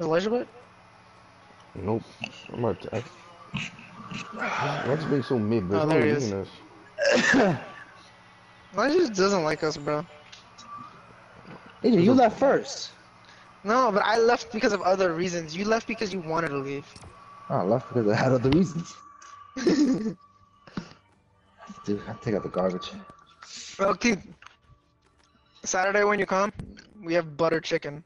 Elijah what? Nope. I'm about to. Why just being so mid, bro? Oh, there he is. leaving us. Elijah just doesn't like us, bro. Adrian, you left first. No, but I left because of other reasons. You left because you wanted to leave. I left because I had other reasons. Dude, I take out the garbage. Okay. Saturday when you come, we have butter chicken.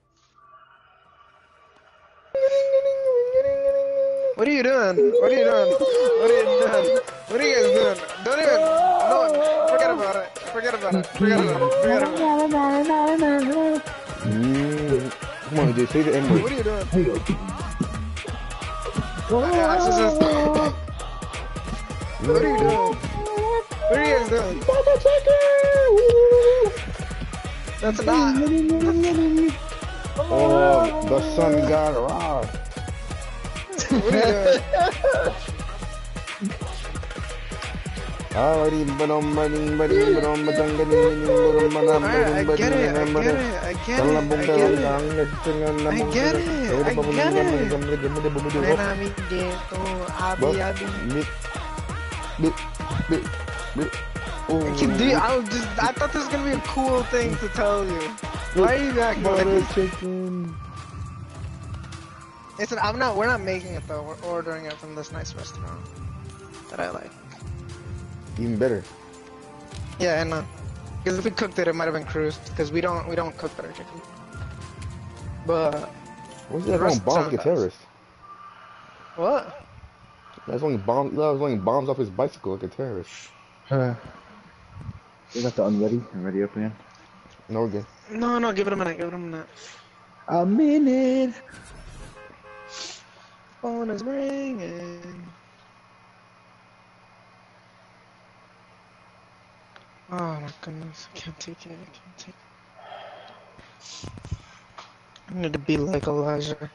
What are you doing? What are you doing? What are you doing? What are you guys doing? Don't even. No, forget about it. Forget about it. Forget about it. Forget about it. Mm. Come on, dude. Say the N word. What are you doing? Yeah, it's just- what are you doing? What are you guys doing? That's not. Oh, the sun got robbed. What are you doing? Alrighty, but I'm running, but I'm but I'm but I'm getting but I'm but I'm Alright, I get it. I get it. I get it. I get it. I get it. I get it. Man, I mean, ghetto, abi, abi. I keep doing- I was just, I thought this was gonna be a cool thing to tell you. Why are you acting like Butter this? Chicken. Listen, I'm not. We're not making it though. We're ordering it from this nice restaurant that I like. Even better. Yeah, and uh, because if we cooked it, it might have been cruised. Because we don't, we don't cook butter chicken. But What's that going bombs like a terrorist? what? That's only bomb. Eli was only bombs off his bicycle like a terrorist. Huh. you got the unready and ready up again. No again. No, no. Give it a minute. Give it a minute. A minute. Phone is ringing. Oh my goodness, I can't take it, I can't take it. I need to be like Elijah.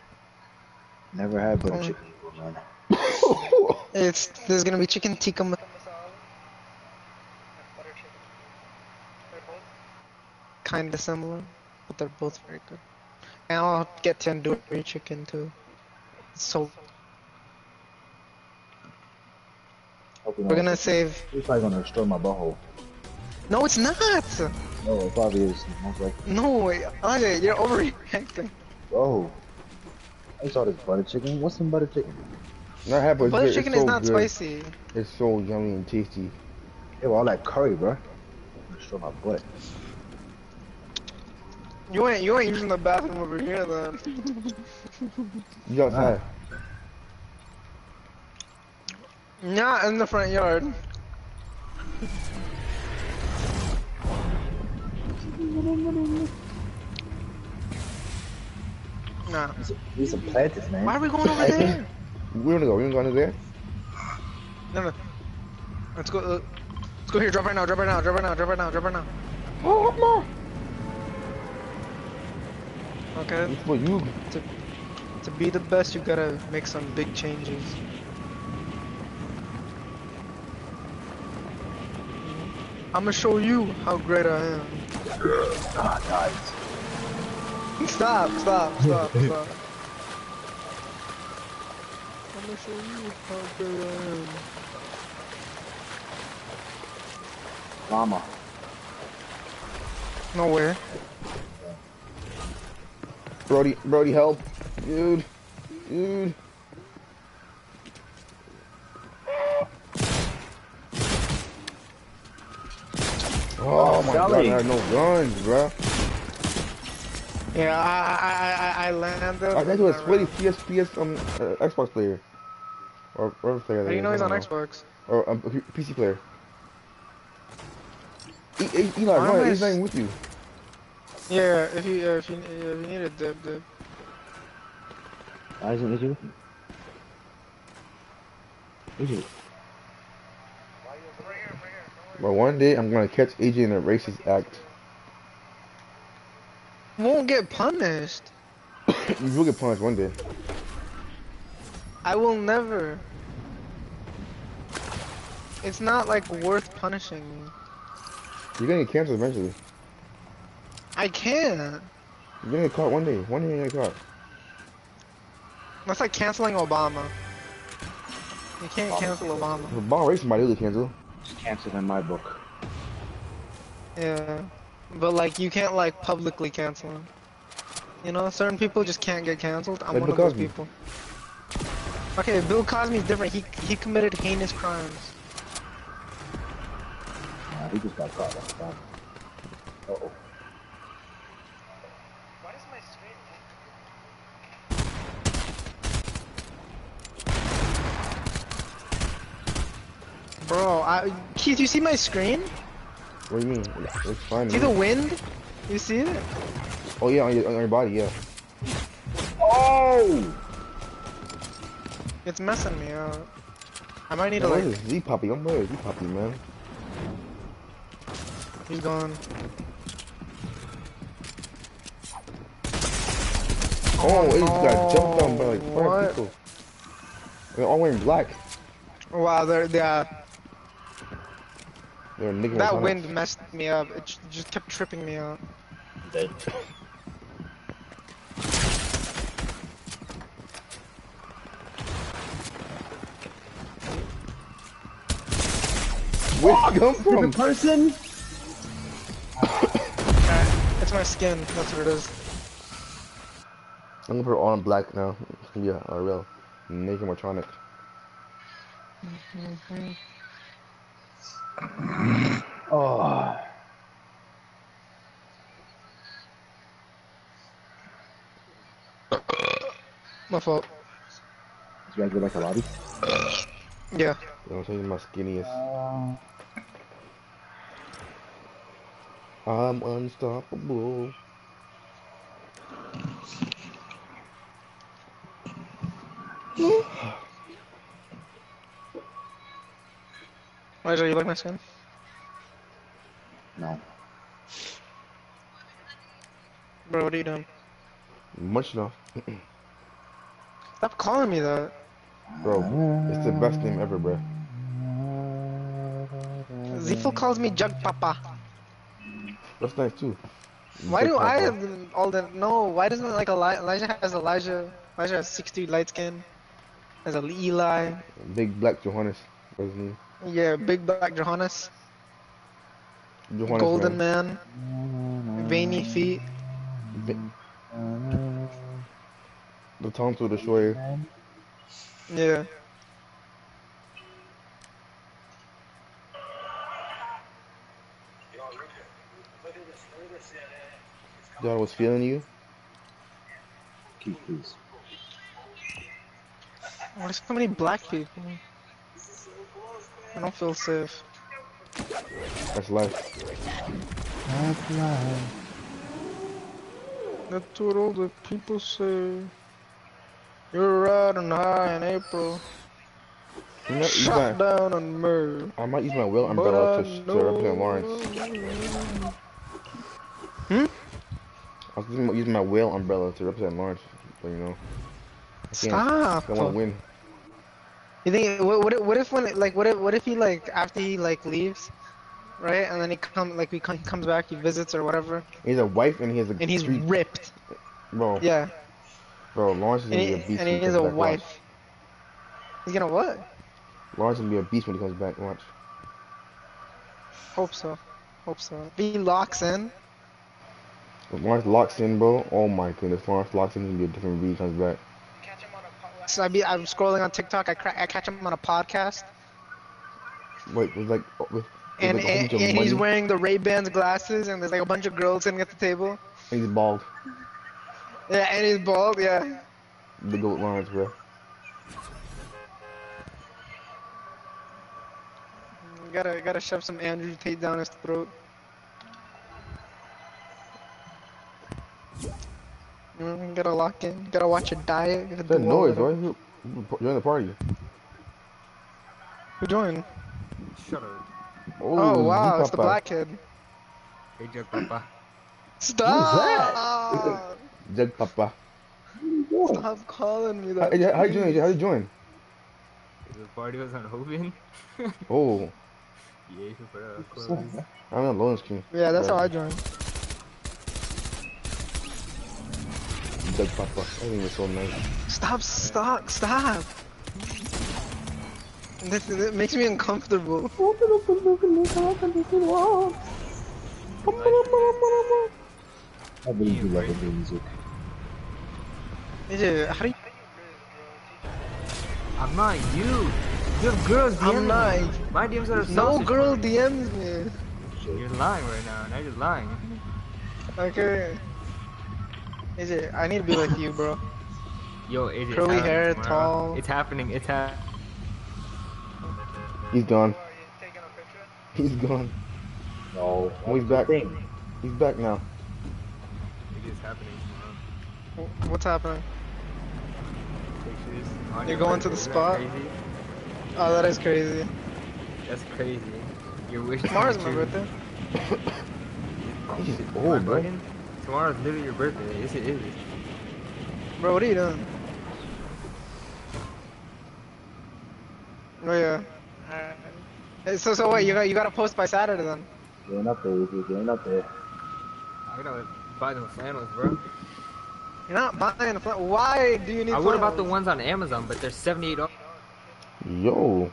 Never had butter Oh. chicken man. It's, there's gonna be chicken tikka masala. Kinda similar, but they're both very good. And I'll get tandoori chicken too. It's so, we're gonna save, It's probably gonna destroy my butthole. no it's not! No, it probably is. Most likely. No, Elijah, you're overreacting. Oh. I saw this butter chicken. What's some butter chicken? Not happy. It's Butter good. chicken it's is so not good. spicy. It's so yummy and tasty. Yeah, well, I like curry, bro. Destroy my butt. You ain't you ain't using the bathroom over here then. You outside. Not in the front yard. Nah. Need some planters, man. Why are we going over there? We're gonna go. We're gonna go there. No, no. Let's go. Uh, let's go here. Drop right now. Drop right now. Drop right now. Drop right now. Drop right now. Oh, come on. Okay. It's for you. To, to be the best, you gotta make some big changes. I'm gonna show you how great I am. Ah, nice. Stop, stop, stop, stop. I'm gonna show you how great I am. Mama. Nowhere. Brody, Brody, help, dude, dude. Oh my god, I Golly. had no guns, bro. Yeah, I I I I I landed. I think it was Splitty PS PS um uh, Xbox player or whatever player. How do you know he's on don't Xbox? Or um, a PC player. E- E- Eli, Why run, am I he's not even with you. Yeah, if you uh, if you if you need a dip dip. Why isn't Izzy with me? Izzy. But one day I'm gonna catch AJ in a racist act. Won't get punished. you will get punished one day. I will never. It's not like worth punishing me. You're gonna get canceled eventually. I can't. You're gonna get caught one day. One day you're gonna get caught. That's like canceling Obama. You can't Obama cancel canceled. Obama. If Obama race somebody, who cancel? It's canceled in my book. Yeah. But like you can't like publicly cancel him. You know, certain people just can't get canceled. I'm Like one of those Cosby. people. Okay, Bill Cosby's different. He he committed heinous crimes. Nah, he just got caught. Uh oh. Why does my screen Bro, I, Keith, you see my screen? What do you mean? It's fine. See the wind? You see it? Oh yeah, on your, on your body, yeah. Oh! It's messing me up. I might need Man, to where like. is Z Poppy? I'm where is Z Poppy, man? He's gone. Oh, oh he no. got jumped on by like five What? people. They're all wearing black. Wow, they're, yeah. They're That Sonic. wind messed me up. It just kept tripping me out. Dead. Where'd it come from? person? Uh, it's my skin. That's what it is. I'm gonna put it all in black now. It's gonna be a, a real naked electronic. Mm-hmm. Oh. My fault. You guys go back to lobby? Yeah. I'll show you my skinniest. I'm unstoppable. Elijah, you like my skin? No. Bro, what are you doing? Much enough. Stop calling me that. Bro, it's the best name ever, bro. Zifo calls me Jug Papa. That's nice too. Why do Big I have all the no? Why doesn't like Eli- Elijah has Elijah? Elijah has 60 light skin. Has a Eli. Big Black Johannes. What's his name? Yeah, Big Black Johannes. Johannes, Golden man. Man. Veiny feet. Bi- The tonsil destroyer. Yeah. God was feeling you. Keith, please. Why there's so many black people? I don't feel safe. That's life. That's life. That's what all the people say. You're riding high in April. You know, use Shot my, down on May. I might use my will But umbrella to, to represent Lawrence. Hmm? I was using my, using my whale umbrella to represent Lawrence, but you know, I. Stop. I want to win. You think what, what if what if when like what if what if he like after he like leaves, right? And then he come like we come, he comes back, he visits or whatever, He's a wife and he has a and he's street, ripped. bro. Yeah. Bro, Lawrence is gonna he, be a beast and when he has a back. Watch. wife. He's gonna what? Lawrence gonna be a beast when he comes back. Watch. Hope so. Hope so. If he locks in, If Lawrence locks in, bro. Oh my goodness, Lawrence locks in, he's gonna be a different breed. Comes back. So I be I'm scrolling on TikTok. I, I catch him on a podcast, Wait, with like with, with and, like and, and he's wearing the Ray Bans glasses, and there's like a bunch of girls sitting at the table. and he's bald. Yeah, and he's bald. Yeah. The goat Lawrence, bro. Gotta gotta shove some Andrew Tate down his throat. Mm, gotta lock in. Gotta watch your diet. Gotta That do noise, that. right? Who- who- Join the party. Who joined? Shut up. Oh, wow, it's the black kid. Hey, Jug Papa. Stop! Jug Papa. Stop calling me How, that. how you join? How you join? The party was on Hogan. Oh, Yeah, you put a close. I'm on loading screen. Yeah, that's how I joined. Doug Papa. That thing was so nice. Stop, stop, stop. This, this makes me uncomfortable. I believe you love the music. AJ, how do you? I'm not you. You have girls DMing I'm not. me. My DMs are No girl. DMs me. You're lying right now. Now you're lying. Okay. AJ, I need to be like you, bro. Yo, AJ. it's Curly happening hair, tomorrow. tall. It's happening. It's happening. He's gone. He's gone. No. Oh, he's back. He's back now. It's happening tomorrow. What's happening? You're your going to the spot? that? Oh, that is crazy. That's crazy. Your wish. Tomorrow's came my true. birthday. He's Am I old, bro. Bugging? Tomorrow's literally your birthday. Yes, it is. Bro, what are you doing? Oh yeah. Alright. Hey, So so wait, you got you got to post by Saturday then? Going up there, you're going up there. I gotta buy them flannels, bro. You're not buying the flat. Why do you need? I would have bought the ones on Amazon, but they're seventy-eight dollars. Yo.